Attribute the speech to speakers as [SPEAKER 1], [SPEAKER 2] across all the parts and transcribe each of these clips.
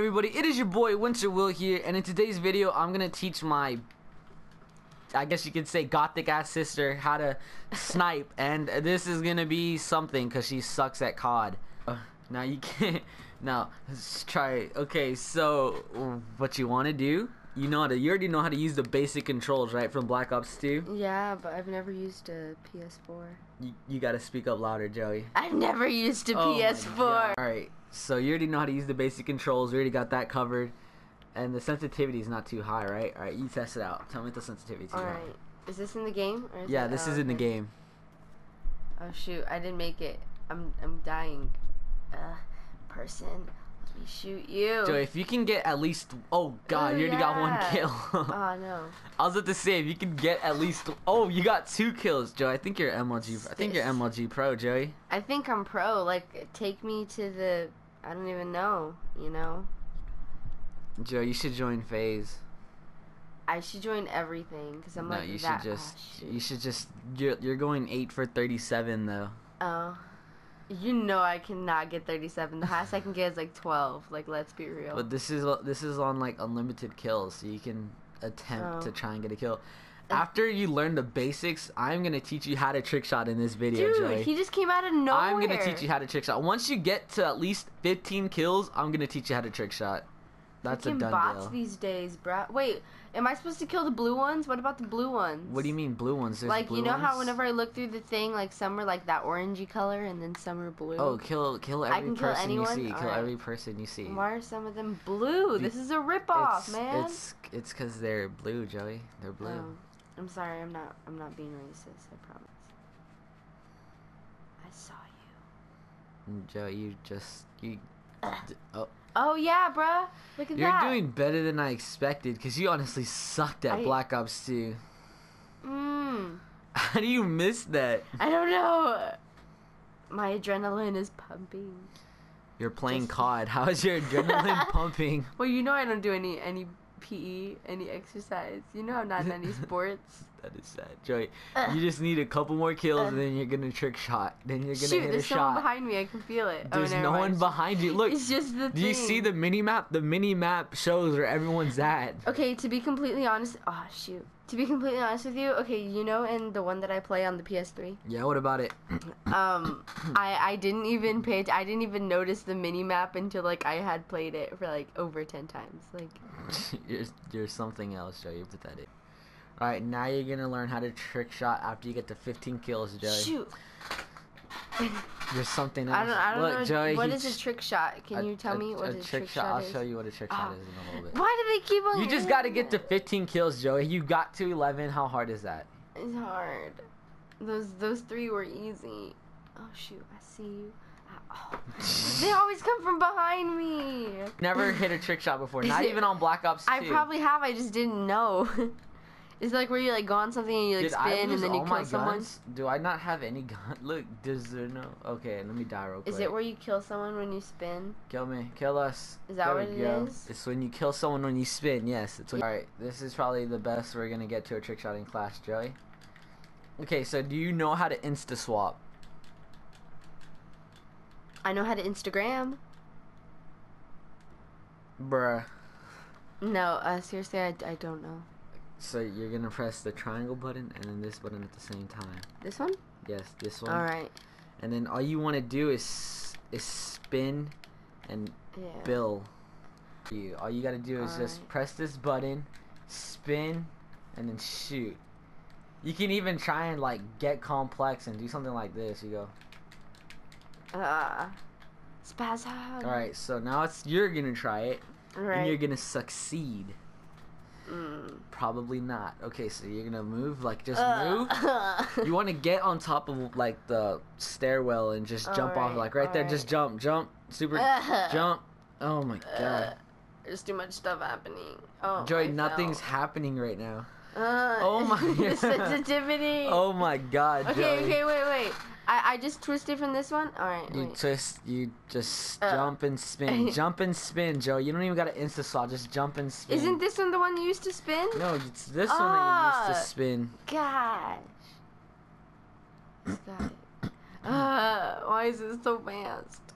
[SPEAKER 1] everybody, it is your boy Winter Will here, and in today's video, I'm gonna teach my, I guess you could say, gothic ass sister how to snipe, and this is gonna be something because she sucks at COD. Uh, now you can't. Now let's try. it. Okay, so what you want to do? You know how to. You already know how to use the basic controls, right, from Black Ops 2.
[SPEAKER 2] Yeah, but I've never used a PS4.
[SPEAKER 1] You, you gotta speak up louder, Joey.
[SPEAKER 2] I've never used a
[SPEAKER 1] Oh
[SPEAKER 2] PS4.
[SPEAKER 1] Alright, so you already know how to use the basic controls. We already got that covered. And the sensitivity is not too high, right? Alright, you test it out. Tell me if the sensitivity is.
[SPEAKER 2] Alright. Is this in the game? Or is
[SPEAKER 1] Yeah, this
[SPEAKER 2] oh,
[SPEAKER 1] is in the game.
[SPEAKER 2] Oh shoot, I didn't make it. I'm I'm dying. Uh, person, shoot you.
[SPEAKER 1] Joey, if you can get at least... Oh, God,
[SPEAKER 2] Ooh,
[SPEAKER 1] you already got one kill.
[SPEAKER 2] oh no.
[SPEAKER 1] I was about to say, if you can get at least... Oh, you got two kills, Joey. I think you're MLG... I think you're MLG Pro, Joey.
[SPEAKER 2] I think I'm pro. Like, take me to the. I don't even know. You know.
[SPEAKER 1] Joey, you should join FaZe.
[SPEAKER 2] I should join everything because I'm
[SPEAKER 1] no,
[SPEAKER 2] like
[SPEAKER 1] you should just...
[SPEAKER 2] shoot.
[SPEAKER 1] you should just... You're, you're going 8 for 37, though.
[SPEAKER 2] Oh. You know I cannot get 37. The highest I can get is like 12. Like, let's be real.
[SPEAKER 1] But this is this is on like unlimited kills, so you can attempt
[SPEAKER 2] Oh.
[SPEAKER 1] to try and get a kill. After you learn the basics, I'm gonna teach you how to trick shot in this video,
[SPEAKER 2] Dude,
[SPEAKER 1] Joey.
[SPEAKER 2] he just came out of nowhere.
[SPEAKER 1] I'm gonna teach you how to trick shot. Once you get to at least 15 kills, I'm gonna teach you how to trick shot. That's a done
[SPEAKER 2] bots
[SPEAKER 1] deal.
[SPEAKER 2] these days, bruh. Wait, am I supposed to kill the blue ones? What about the blue ones?
[SPEAKER 1] What do you mean blue ones? There's
[SPEAKER 2] like
[SPEAKER 1] blue
[SPEAKER 2] you know how whenever I look through the thing, like some are like that orangey color and then some are blue.
[SPEAKER 1] Oh, kill kill
[SPEAKER 2] I
[SPEAKER 1] every
[SPEAKER 2] can kill
[SPEAKER 1] person you see. Kill
[SPEAKER 2] Alright.
[SPEAKER 1] every person you see.
[SPEAKER 2] Why are some of them blue?
[SPEAKER 1] Be-
[SPEAKER 2] This is a ripoff,
[SPEAKER 1] it's,
[SPEAKER 2] man.
[SPEAKER 1] It's it's cause they're blue, Joey. They're blue.
[SPEAKER 2] Oh, I'm sorry. I'm not. I'm not being racist. I promise. I saw you.
[SPEAKER 1] Joey, you just you. oh.
[SPEAKER 2] Oh yeah, bruh. Look at
[SPEAKER 1] You're
[SPEAKER 2] that.
[SPEAKER 1] doing better than I expected because you honestly sucked at
[SPEAKER 2] I-
[SPEAKER 1] Black Ops 2.
[SPEAKER 2] Mmm.
[SPEAKER 1] How do you miss that?
[SPEAKER 2] I don't know. My adrenaline is pumping.
[SPEAKER 1] You're playing
[SPEAKER 2] Just-
[SPEAKER 1] COD. How is your adrenaline pumping?
[SPEAKER 2] Well, you know I don't do any any PE, any exercise. You know I'm not in any sports.
[SPEAKER 1] That is sad, Joey. You just need a couple more kills and then you're gonna trick shot. Then you're gonna
[SPEAKER 2] Shoot,
[SPEAKER 1] hit a
[SPEAKER 2] there's someone behind me. I can feel it. Oh,
[SPEAKER 1] There's
[SPEAKER 2] never
[SPEAKER 1] no
[SPEAKER 2] mind.
[SPEAKER 1] one behind you. Look,
[SPEAKER 2] It's just the
[SPEAKER 1] do you see the mini map? The mini map shows where everyone's at.
[SPEAKER 2] Okay, to be completely honest, oh shoot. To be completely honest with you, okay, you know, in the one that I play on the PS3,
[SPEAKER 1] Yeah, what about it?
[SPEAKER 2] um, I I didn't even pay. I didn't even notice the mini map until like I had played it for like over ten times. Like,
[SPEAKER 1] you're, you're something else, Joey. You're pathetic. Alright, now you're gonna learn how to trick shot after you get to 15 kills, Joey.
[SPEAKER 2] shoot.
[SPEAKER 1] You're something else.
[SPEAKER 2] I don't. I don't
[SPEAKER 1] Look,
[SPEAKER 2] know.
[SPEAKER 1] Joey,
[SPEAKER 2] what is a trick shot? Can you tell me what
[SPEAKER 1] a
[SPEAKER 2] a, trick, shot,
[SPEAKER 1] I'll
[SPEAKER 2] is?
[SPEAKER 1] show you what a trick shot
[SPEAKER 2] Ah.
[SPEAKER 1] is in a little bit.
[SPEAKER 2] Why do they keep on?
[SPEAKER 1] You just got to get to 15 kills, Joey. You got to 11. How hard is that?
[SPEAKER 2] It's hard. Those those three were easy. Oh shoot! I see you. Ah, Oh. They always come from behind me.
[SPEAKER 1] Never hit a trick shot before. Not even on Black Ops 2.
[SPEAKER 2] I probably have. I just didn't know. It's like where you like go on something and you like
[SPEAKER 1] Did
[SPEAKER 2] spin and then you kill someone.
[SPEAKER 1] guns? Do I not have any gun? Look, does there no? Okay, let me die real quick.
[SPEAKER 2] Is it where you kill someone when you spin?
[SPEAKER 1] Kill me. Kill us.
[SPEAKER 2] Is that
[SPEAKER 1] There
[SPEAKER 2] what it
[SPEAKER 1] go.
[SPEAKER 2] is?
[SPEAKER 1] It's when you kill someone when you spin. Yes. It's when. All right. This is probably the best we're gonna get to a trick shot in class, Joey. Okay, so do you know how to insta swap?
[SPEAKER 2] I know how to Instagram.
[SPEAKER 1] Bruh.
[SPEAKER 2] No, uh, seriously, I, I don't know.
[SPEAKER 1] So you're gonna press the triangle button and then this button at the same time.
[SPEAKER 2] This one?
[SPEAKER 1] Yes, this one.
[SPEAKER 2] All right.
[SPEAKER 1] And then all you want to do is is spin and
[SPEAKER 2] Yeah.
[SPEAKER 1] bill. You all you gotta do is just
[SPEAKER 2] Alright.
[SPEAKER 1] press this button, spin, and then shoot. You can even try and like get complex and do something like this. You go.
[SPEAKER 2] Uh, spaz hog.
[SPEAKER 1] All right, so now it's you're gonna try it
[SPEAKER 2] All
[SPEAKER 1] and you're gonna succeed.
[SPEAKER 2] Mm.
[SPEAKER 1] Probably not. Okay, so you're gonna move like just
[SPEAKER 2] Uh,
[SPEAKER 1] move. You want to get on top of like the stairwell and just jump off like right there. Just jump, jump, super jump. Oh my
[SPEAKER 2] Uh,
[SPEAKER 1] god.
[SPEAKER 2] there's too much stuff happening. Oh, Joy,
[SPEAKER 1] nothing's
[SPEAKER 2] fell.
[SPEAKER 1] happening right now.
[SPEAKER 2] Uh,
[SPEAKER 1] Oh my God.
[SPEAKER 2] sensitivity.
[SPEAKER 1] Oh my god,
[SPEAKER 2] Okay,
[SPEAKER 1] Joey.
[SPEAKER 2] okay, wait, wait. I, I just twisted from this one. All right.
[SPEAKER 1] You
[SPEAKER 2] wait.
[SPEAKER 1] twist, you just
[SPEAKER 2] Uh.
[SPEAKER 1] jump and spin, jump and spin, Joe. You don't even gotta insta swap, just jump and spin.
[SPEAKER 2] Isn't this one the one you used to spin?
[SPEAKER 1] No, it's this one that you used
[SPEAKER 2] Ah.
[SPEAKER 1] to spin.
[SPEAKER 2] Gosh. This guy. Uh, why is it so fast?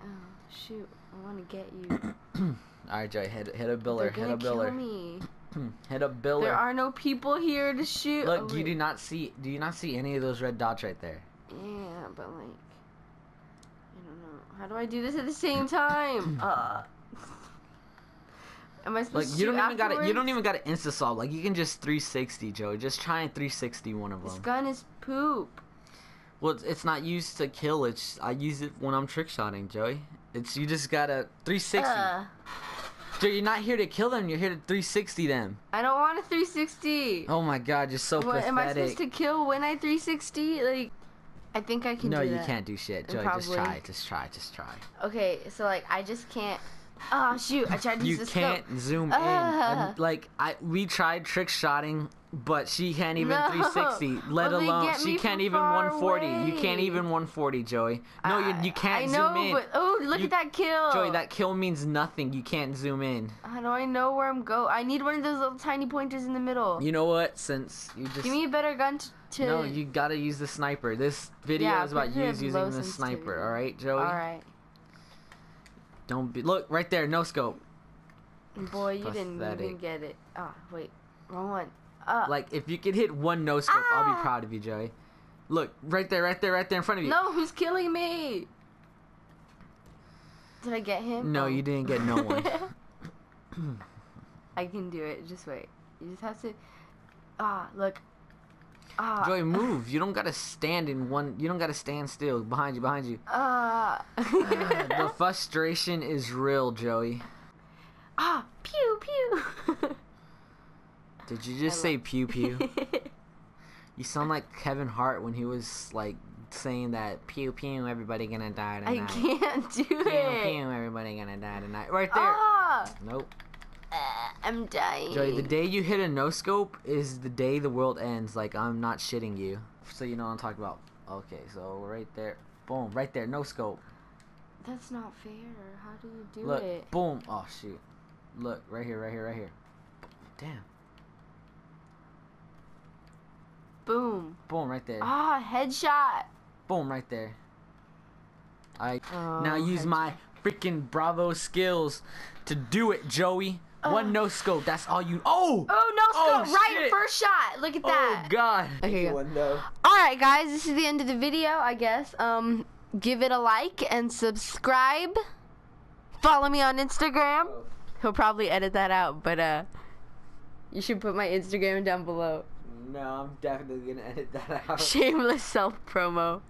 [SPEAKER 2] Oh, shoot. I want to get you.
[SPEAKER 1] All right, Joe. hit hit a
[SPEAKER 2] They're
[SPEAKER 1] biller, hit
[SPEAKER 2] gonna
[SPEAKER 1] a
[SPEAKER 2] kill
[SPEAKER 1] biller,
[SPEAKER 2] me.
[SPEAKER 1] hit a biller.
[SPEAKER 2] There are no people here to shoot.
[SPEAKER 1] Look,
[SPEAKER 2] Oh,
[SPEAKER 1] you do not see. Do you not see any of those red dots right there?
[SPEAKER 2] Yeah, but like, I don't know. How do I do this at the same time? uh. Am I
[SPEAKER 1] Like
[SPEAKER 2] supposed to
[SPEAKER 1] you don't even got to You don't even got to insta assault. Like you can just 360, Joey. Just try and 360 one of them.
[SPEAKER 2] This gun is poop.
[SPEAKER 1] Well, it's, it's not used to kill. It's I use it when I'm trick shotting, Joey. It's you just gotta 360.
[SPEAKER 2] Uh,
[SPEAKER 1] Joey, you're not here to kill them. You're here to 360 them.
[SPEAKER 2] I don't want a 360.
[SPEAKER 1] Oh my God, you're so
[SPEAKER 2] what, am I supposed to kill when I 360? Like, I think I can
[SPEAKER 1] No, you
[SPEAKER 2] that.
[SPEAKER 1] can't do shit, Joey. Just try. Just try. Just try.
[SPEAKER 2] Okay, so like, I just can't. Oh shoot! I tried to
[SPEAKER 1] You
[SPEAKER 2] use the
[SPEAKER 1] can't
[SPEAKER 2] scope.
[SPEAKER 1] zoom in.
[SPEAKER 2] Ah.
[SPEAKER 1] And, like I, we tried trick shotting, but she can't even
[SPEAKER 2] No.
[SPEAKER 1] 360. Let
[SPEAKER 2] Well,
[SPEAKER 1] alone she can't even
[SPEAKER 2] far
[SPEAKER 1] 140. You can't even 140, Joey. No, you you can't
[SPEAKER 2] I know,
[SPEAKER 1] zoom in.
[SPEAKER 2] but oh, look
[SPEAKER 1] You-
[SPEAKER 2] at that kill.
[SPEAKER 1] Joey, that kill means nothing. You can't zoom in.
[SPEAKER 2] How do I know where I'm go? I need one of those little tiny pointers in the middle.
[SPEAKER 1] You know what? Since you just
[SPEAKER 2] Give me a better gun to.
[SPEAKER 1] no, you gotta use the sniper. This video
[SPEAKER 2] Yeah,
[SPEAKER 1] is about you using the sniper. All right, Joey.
[SPEAKER 2] All right,
[SPEAKER 1] Don't be look right there. No scope.
[SPEAKER 2] boy, you didn't even get it. Ah, wait, wrong one. Uh,
[SPEAKER 1] Like if you could hit one no scope, I'll
[SPEAKER 2] Ah.
[SPEAKER 1] be proud of you, Joey. Look right there, right there, right there in front of you.
[SPEAKER 2] no, who's killing me? Did I get him?
[SPEAKER 1] No,
[SPEAKER 2] Oh.
[SPEAKER 1] you didn't get no one.
[SPEAKER 2] I can do it. Just wait. You just have to. Ah, look. Ah.
[SPEAKER 1] Joey, move. You don't gotta stand in one. You don't gotta stand still. Behind you, behind you.
[SPEAKER 2] Ah.
[SPEAKER 1] the frustration is real, Joey.
[SPEAKER 2] ah. Pew pew.
[SPEAKER 1] Did you just
[SPEAKER 2] I
[SPEAKER 1] say pew pew? You sound like Kevin Hart when he was like saying that pew pew, everybody gonna die tonight.
[SPEAKER 2] I can't do
[SPEAKER 1] Pew
[SPEAKER 2] it.
[SPEAKER 1] pew, everybody gonna die tonight. Right there.
[SPEAKER 2] Ah.
[SPEAKER 1] Nope.
[SPEAKER 2] Uh, I'm dying.
[SPEAKER 1] Joey, the day you hit a no scope is the day the world ends. Like I'm not shitting you. So you know what I'm talking about. Okay, so right there. Boom, right there, no scope.
[SPEAKER 2] That's not fair. How do you do
[SPEAKER 1] Look,
[SPEAKER 2] it?
[SPEAKER 1] boom. Oh shoot. Look, right here, right here, right here. Damn.
[SPEAKER 2] Boom.
[SPEAKER 1] Boom, right there.
[SPEAKER 2] Ah, headshot.
[SPEAKER 1] Boom, right there. I now
[SPEAKER 2] Oh,
[SPEAKER 1] use my freaking Bravo skills to do it, Joey. One no scope. That's all you. Oh.
[SPEAKER 2] Oh no,
[SPEAKER 1] Oh,
[SPEAKER 2] scope! right,
[SPEAKER 1] shit.
[SPEAKER 2] first shot. Look at that.
[SPEAKER 1] Oh God.
[SPEAKER 2] Okay, go.
[SPEAKER 1] One no.
[SPEAKER 2] All right, guys, this is the end of the video. I guess. Um, give it a like and subscribe. Follow me on Instagram. He'll probably edit that out, but uh, you should put my Instagram down below.
[SPEAKER 1] No, I'm definitely gonna edit that out.
[SPEAKER 2] Shameless self promo.